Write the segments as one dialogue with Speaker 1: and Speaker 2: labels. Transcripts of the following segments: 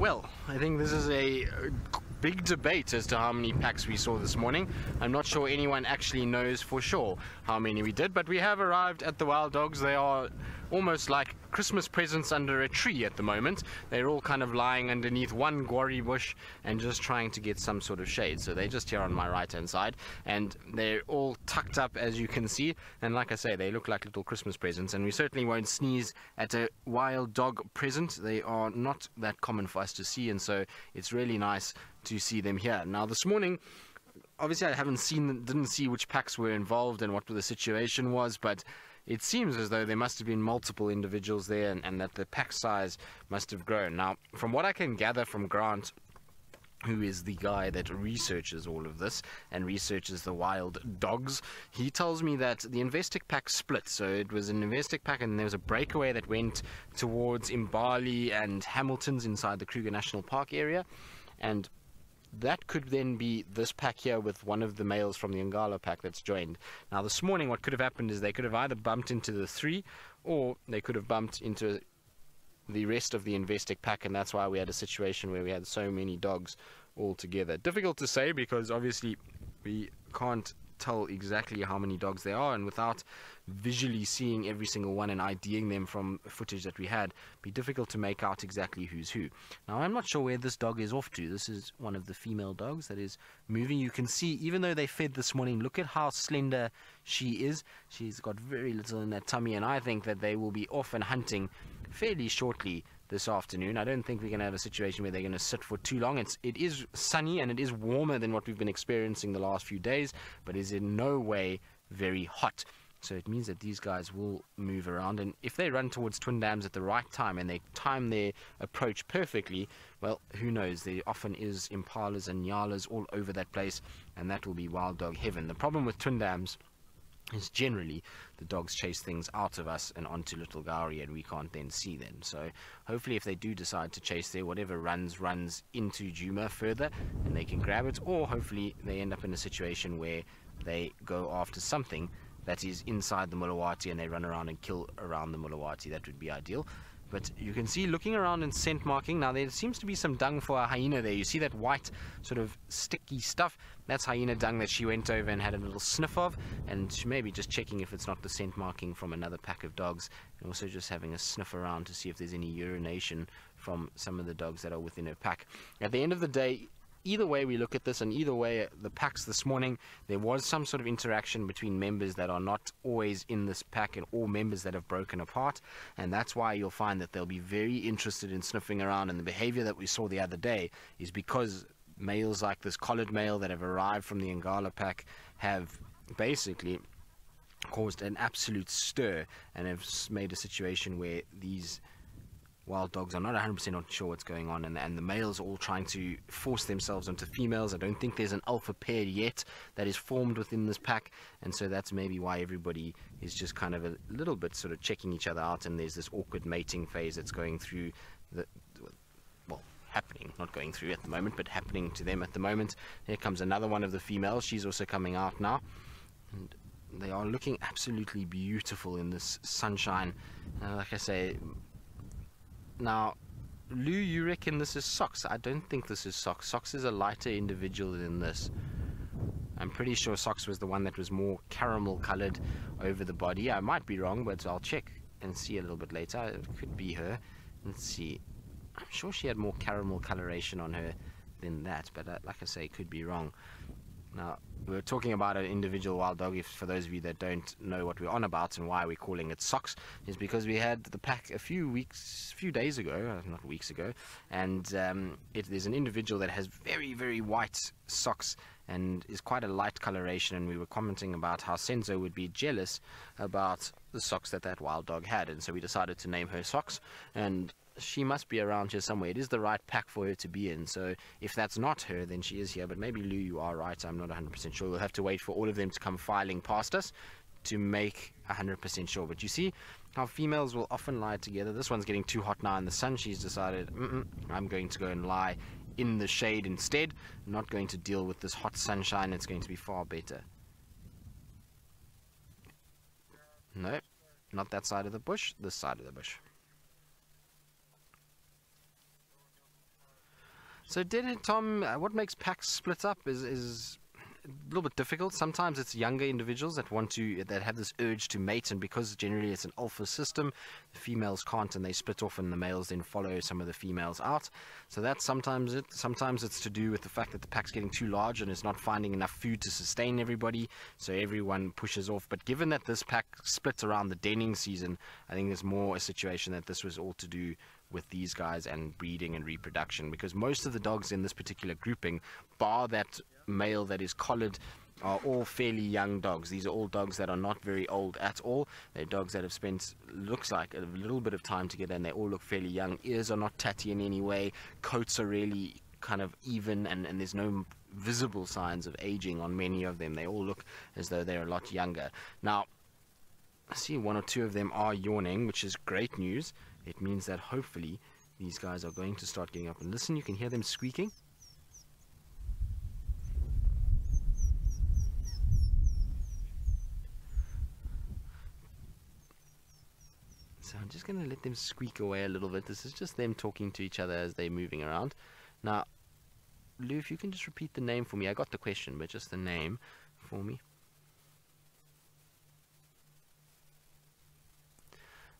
Speaker 1: Well, I think this is a big debate as to how many packs we saw this morning. I'm not sure anyone actually knows for sure how many we did, but we have arrived at the Wild Dogs. They are almost like Christmas presents under a tree at the moment. They're all kind of lying underneath one guarri bush and just trying to get some sort of shade. So they're just here on my right hand side and they're all tucked up as you can see. And like I say, they look like little Christmas presents and we certainly won't sneeze at a wild dog present. They are not that common for us to see and so it's really nice to see them here. Now this morning obviously I haven't seen didn't see which packs were involved and what the situation was, but it seems as though there must have been multiple individuals there and, and that the pack size must have grown. Now, from what I can gather from Grant, who is the guy that researches all of this and researches the wild dogs. He tells me that the Investec pack split. So it was an Investec pack and there was a breakaway that went towards Mbali and Hamilton's inside the Kruger National Park area. And that could then be this pack here with one of the males from the Ngala pack that's joined. Now this morning what could have happened is they could have either bumped into the three or they could have bumped into the rest of the Investec pack and that's why we had a situation where we had so many dogs all together. Difficult to say because obviously we can't tell exactly how many dogs there are and without visually seeing every single one and IDing them from footage that we had be difficult to make out exactly who's who. Now I'm not sure where this dog is off to. This is one of the female dogs that is moving. You can see even though they fed this morning, look at how slender she is. She's got very little in that tummy and I think that they will be off and hunting fairly shortly this afternoon. I don't think we're going to have a situation where they're going to sit for too long. It's it is sunny and it is warmer than what we've been experiencing the last few days, but is in no way very hot. So it means that these guys will move around, and if they run towards Twin Dams at the right time and they time their approach perfectly, well, who knows? There often is impalas and nyalas all over that place, and that will be wild dog heaven. The problem with Twin Dams is generally the dogs chase things out of us and onto Little Gowrie and we can't then see them. So hopefully if they do decide to chase there, whatever runs, runs into Djuma further and they can grab it or hopefully they end up in a situation where they go after something that is inside the Mlowathi and they run around and kill around the Mlowathi. That would be ideal. But you can see looking around and scent marking, now there seems to be some dung for a hyena there. You see that white sort of sticky stuff? That's hyena dung that she went over and had a little sniff of. And she may be just checking if it's not the scent marking from another pack of dogs. And also just having a sniff around to see if there's any urination from some of the dogs that are within her pack. At the end of the day, either way we look at this and either way the packs this morning there was some sort of interaction between members that are not always in this pack and all members that have broken apart. And that's why you'll find that they'll be very interested in sniffing around. And the behavior that we saw the other day is because males like this collared male that have arrived from the Ngala pack have basically caused an absolute stir and have made a situation where these wild dogs are not 100% sure what's going on, and, and the males are all trying to force themselves onto females. I don't think there's an alpha pair yet that is formed within this pack, and so that's maybe why everybody is just kind of a little bit sort of checking each other out, and there's this awkward mating phase that's going through the well happening, not going through at the moment, but happening to them at the moment. Here comes another one of the females. She's also coming out now. And they are looking absolutely beautiful in this sunshine. Uh, like I say, now, Lou, you reckon this is Socks? I don't think this is Socks. Socks is a lighter individual than this. I'm pretty sure Socks was the one that was more caramel colored over the body. I might be wrong, but I'll check and see a little bit later. It could be her. Let's see. I'm sure she had more caramel coloration on her than that, but uh, like I say, could be wrong. Now, we're talking about an individual wild dog. If for those of you that don't know what we're on about and why we're calling it socks, is because we had the pack a few weeks, few days ago, uh, not weeks ago, and um, it, there's an individual that has very, very white socks and is quite a light coloration. And we were commenting about how Senzo would be jealous about the socks that that wild dog had, and so we decided to name her socks. And she must be around here somewhere. It is the right pack for her to be in. So if that's not her, then she is here. But maybe Lou, you are right. I'm not 100% sure. We'll have to wait for all of them to come filing past us to make 100% sure. But you see how females will often lie together. This one's getting too hot now in the sun. She's decided, mm -mm, I'm going to go and lie in the shade instead. Not going to deal with this hot sunshine. It's going to be far better. No, not that side of the bush, this side of the bush. So, did Tom, uh, what makes packs split up is, is a little bit difficult. Sometimes it's younger individuals that want to that have this urge to mate, and because generally it's an alpha system, the females can't, and they split off, and the males then follow some of the females out. So that's sometimes it. Sometimes it's to do with the fact that the pack's getting too large and it's not finding enough food to sustain everybody, so everyone pushes off. But given that this pack splits around the denning season, I think there's more a situation that this was all to do with these guys and breeding and reproduction because most of the dogs in this particular grouping, bar that male that is collared, are all fairly young dogs. These are all dogs that are not very old at all. They're dogs that have spent, looks like, a little bit of time together and they all look fairly young. Ears are not tatty in any way. Coats are really kind of even and, and there's no visible signs of aging on many of them. They all look as though they're a lot younger. Now, I see one or two of them are yawning, which is great news it means that hopefully these guys are going to start getting up. And listen you can hear them squeaking. So I'm just going to let them squeak away a little bit. This is just them talking to each other as they're moving around. Now Lou if you can just repeat the name for me. I got the question but just the name for me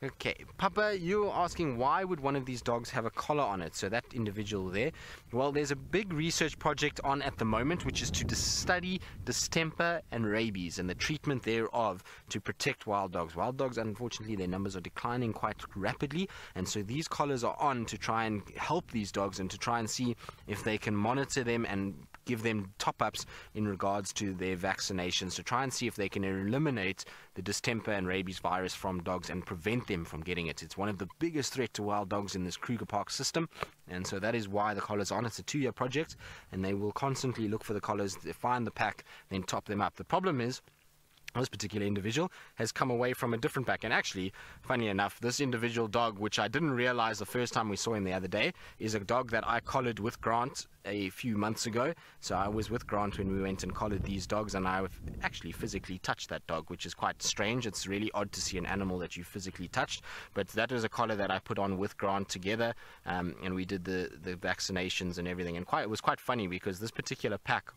Speaker 1: Okay, Papa, you're asking why would one of these dogs have a collar on it? So that individual there. Well, there's a big research project on at the moment, which is to study distemper and rabies and the treatment thereof to protect wild dogs. Wild dogs, unfortunately, their numbers are declining quite rapidly, and so these collars are on to try and help these dogs and to try and see if they can monitor them and give them top ups in regards to their vaccinations to try and see if they can eliminate the distemper and rabies virus from dogs and prevent them from getting it. It's one of the biggest threat to wild dogs in this Kruger Park system, and so that is why the collar's on. It's a two year project, and they will constantly look for the collars, find the pack, then top them up. The problem is this particular individual has come away from a different pack. And actually, funny enough, this individual dog, which I didn't realize the first time we saw him the other day, is a dog that I collared with Grant a few months ago. So I was with Grant when we went and collared these dogs, and I actually physically touched that dog, which is quite strange. It's really odd to see an animal that you physically touched. But that was a collar that I put on with Grant together, um, and we did the, the vaccinations and everything. And quite, it was quite funny because this particular pack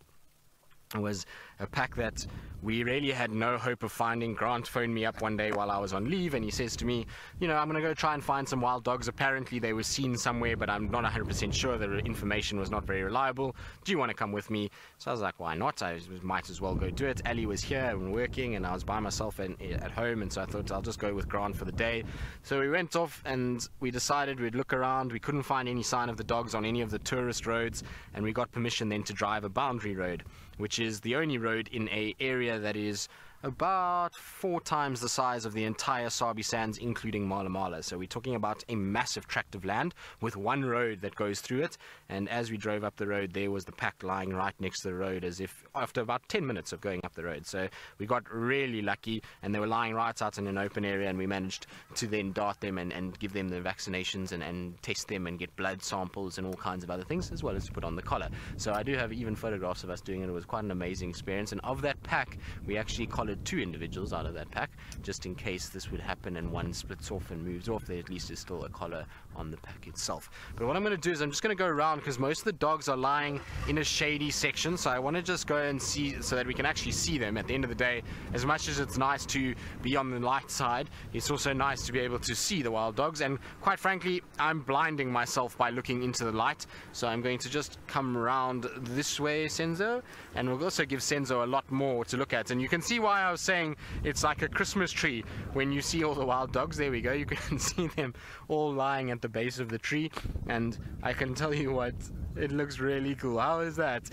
Speaker 1: was a pack that we really had no hope of finding. Grant phoned me up one day while I was on leave and he says to me, you know, I'm going to go try and find some wild dogs. Apparently they were seen somewhere, but I'm not 100% sure. The information was not very reliable. Do you want to come with me? So I was like, why not? I might as well go do it. Ali was here and working and I was by myself in, eh, at home and so I thought I'll just go with Grant for the day. So we went off and we decided we'd look around. We couldn't find any sign of the dogs on any of the tourist roads and we got permission then to drive a boundary road which is the only road in a area that is about four times the size of the entire Sabi Sands, including Mala Mala. So we're talking about a massive tract of land with one road that goes through it. And as we drove up the road, there was the pack lying right next to the road, as if after about 10 minutes of going up the road. So we got really lucky, and they were lying right out in an open area, and we managed to then dart them and, and give them the vaccinations and, and test them and get blood samples and all kinds of other things, as well as put on the collar. So I do have even photographs of us doing it. It was quite an amazing experience. And of that pack, we actually collared two individuals out of that pack, just in case this would happen and one splits off and moves off, there at least is still a collar on the pack itself. But what I'm going to do is I'm just going to go around because most of the dogs are lying in a shady section, so I want to just go and see so that we can actually see them at the end of the day. As much as it's nice to be on the light side, it's also nice to be able to see the wild dogs, and quite frankly, I'm blinding myself by looking into the light, so I'm going to just come around this way, Senzo, and we'll also give Senzo a lot more to look at, and you can see why I was saying it's like a Christmas tree when you see all the wild dogs. There we go. You can see them all lying at the base of the tree, and I can tell you what, it looks really cool. How is that?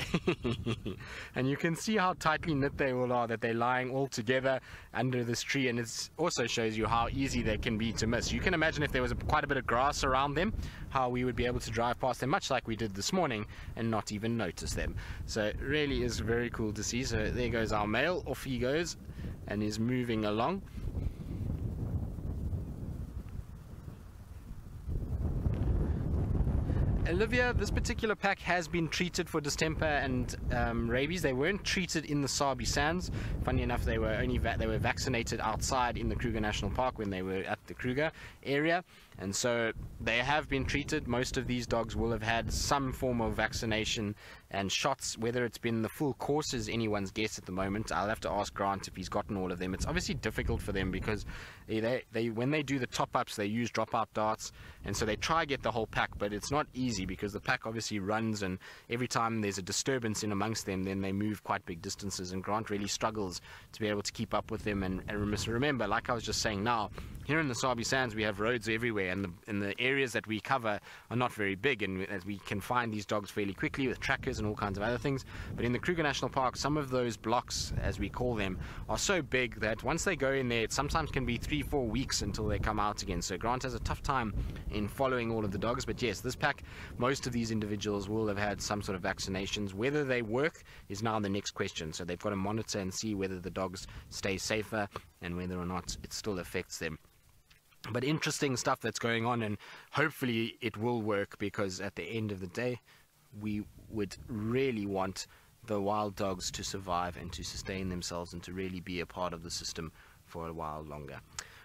Speaker 1: and you can see how tightly knit they all are, that they're lying all together under this tree, and it also shows you how easy they can be to miss. You can imagine if there was a, quite a bit of grass around them, how we would be able to drive past them, much like we did this morning, and not even notice them. So it really is very cool to see. So there goes our male, off he goes, and is moving along. Olivia, this particular pack has been treated for distemper and um, rabies. They weren't treated in the Sabi Sands. Funny enough, they were only they were vaccinated outside in the Kruger National Park when they were at the Kruger area. And so they have been treated. Most of these dogs will have had some form of vaccination and shots. Whether it's been the full course is anyone's guess at the moment. I'll have to ask Grant if he's gotten all of them. It's obviously difficult for them because they, they when they do the top ups, they use dropout darts, and so they try to get the whole pack, but it's not easy because the pack obviously runs, and every time there's a disturbance in amongst them, then they move quite big distances. And Grant really struggles to be able to keep up with them. And, and remember, like I was just saying now, here in the Sabi Sands, we have roads everywhere, and the, and the areas that we cover are not very big, and we can find these dogs fairly quickly with trackers and all kinds of other things. But in the Kruger National Park, some of those blocks, as we call them, are so big that once they go in there, it sometimes can be three, four weeks until they come out again. So Grant has a tough time in following all of the dogs. But yes, this pack, most of these individuals will have had some sort of vaccinations. Whether they work is now the next question. So they've got to monitor and see whether the dogs stay safer and whether or not it still affects them but interesting stuff that's going on and hopefully it will work because at the end of the day we would really want the wild dogs to survive and to sustain themselves and to really be a part of the system for a while longer.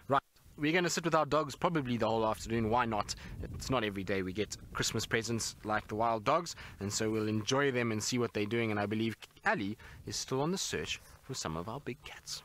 Speaker 1: Right we're going to sit with our dogs probably the whole afternoon. Why not? It's not every day we get christmas presents like the wild dogs and so we'll enjoy them and see what they're doing and i believe ali is still on the search for some of our big cats